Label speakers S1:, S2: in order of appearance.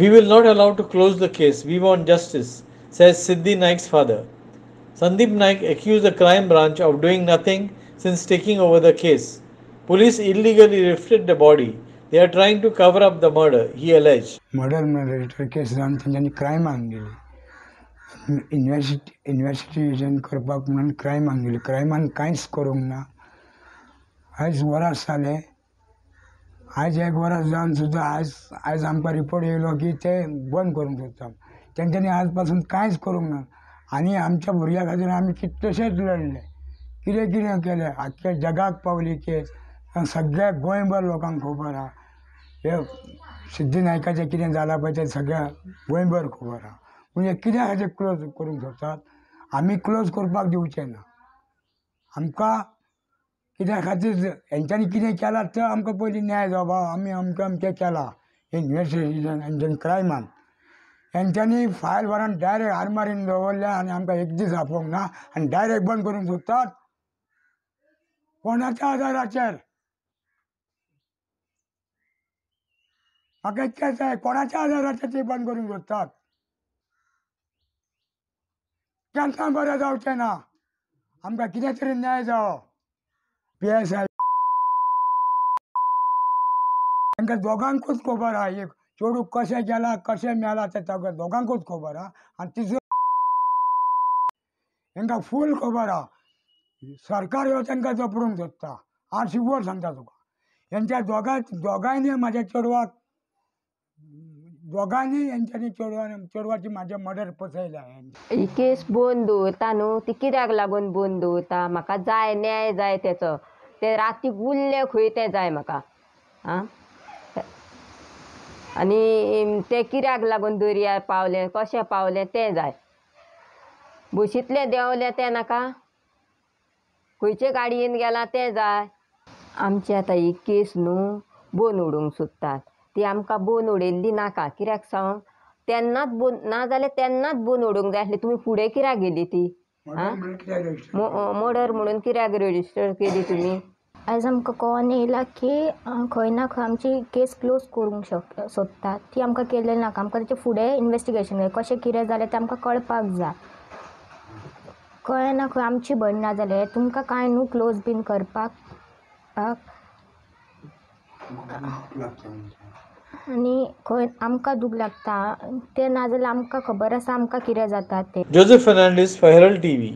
S1: We will not allow to close the case. We want justice, says Siddhi Naik's father. Sandeep Naik accused the crime branch of doing nothing since taking over the case. Police illegally lifted the body. They are trying to cover up the murder, he alleged.
S2: Murder murder case जावन तेंच्यांनी क्रायमाक गेली investee investigation करपाक म्हणून क्रायमाक गेली क्रायमान कांयच करूंक ना आयज वरास जाले आयज एक वरास जावन सुद्दां आयज आयज आमकां रिपोर्ट येयलो की ते बंद करूंक सोदता तेंच्यांनी आज पासून कांयच करूंक ना आनी आमच्या भुरग्यां खातीर आमी कितलेशेच लढले. कितें कितें केलें? आख्ख्या जगाक पावली केस सगळ्या गोंयभर लोकांक खबर आहा हे सिद्धी नायकाचें कितें जालां पळय तें सगळ्या गोंयभर खबर आहा म्हणजे कित्या खातीर क्लोज करूंक सोदतात आमी क्लोज करपाक दिवचे ना. आमकां कित्या खातीर हेंच्यांनी कितें केलां तो आमकां पयलीं न्याय जावपा आमी अमकें अमकें केलां. इनवेस्टिगेशन हेंच्यानी क्रायमान हेंच्यांनी फायल व्हरान डायरेक्ट आरमारीन दवरल्या आनी आमकां एक दीस आपोवंक ना आनी डायरेक्ट बंद करून सोदतात कोणाच्या आदाराचेर म्हाका इतकेंच जाय कोणाच्या आदाराचेर ते बंद करूंक सोदतात केन्ना बरें जावचें ना आमकां कितें तरी न्याय जावो. पी एस आय तांकां दोगांकूच खबर आहा एक चेडूं कशें गेला कशें मेला तें तांकां दोगांकूच खबर आहा आनी तिजो तांकां फूल खबर आहा सरकार ह्यो तांकां जपडूंक सोदता आठ शिवर सांगता तुका हेंच्या दोगां दोगांयनी म्हाज्या चेडवाक दोघांनी यांच्यानी चेडवा चेडवाची माझ्या मर्डर पसयल्या
S3: ही केस बंद दवरता न्हू ती कित्याक लागून बंद दवरता म्हाका जाय न्याय जाय तेचो ते राती उरले खंय तें जाय म्हाका आं आनी ते कित्याक लागून दर्यार पावले कशें पावले तें जाय. बशींतले देंवले तें नाका. खंयचे गाडयेन गेला तें जाय. आमची आतां ही केस न्हू बंद उडोवंक सोदतात ती आमकां बंद उडयल्ली नाका कित्याक सांग? तेन्नाच बंद ना जाल्यार तेन्नाच बंद उडोवंक जाय आसली तुमी फुडें कित्याक गेली ती? आं मर्डर म्हणून कित्याक रेजिस्टर केली. तुमी
S4: आयज आमकां कळोन येयला की खंय ना खंय आमची केस क्लोज करूंक शक सोदतात. ती आमकां केलेली नाका. आमकां तेचे फुडें इन्वेस्टिगेशन जाय कशें कितें जालें तें आमकां कळपाक जाय कळ्ळें ना खंय आमची भंय ना जालें तुमकां कांय न्हू क्लोज बीन करपाक? आं, आनी खंय आमकां दूख लागता तें नाजाल्यार आमकां खबर आसा आमकां कितें जाता तें.
S1: Joseph Fernandez for T V